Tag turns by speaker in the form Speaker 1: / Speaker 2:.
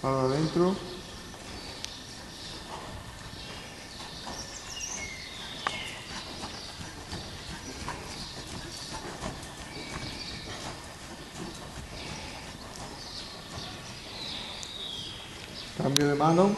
Speaker 1: Para adentro. Cambio de mano.